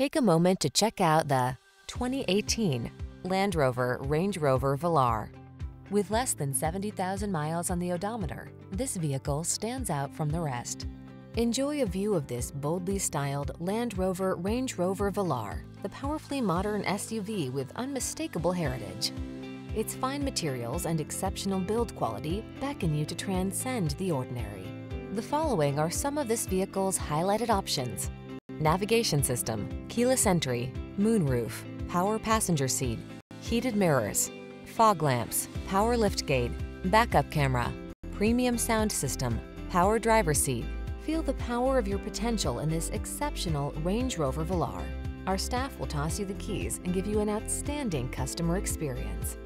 Take a moment to check out the 2018 Land Rover Range Rover Velar. With less than 70,000 miles on the odometer, this vehicle stands out from the rest. Enjoy a view of this boldly styled Land Rover Range Rover Velar, the powerfully modern SUV with unmistakable heritage. Its fine materials and exceptional build quality beckon you to transcend the ordinary. The following are some of this vehicle's highlighted options. Navigation system, keyless entry, moonroof, power passenger seat, heated mirrors, fog lamps, power liftgate, backup camera, premium sound system, power driver seat. Feel the power of your potential in this exceptional Range Rover Velar. Our staff will toss you the keys and give you an outstanding customer experience.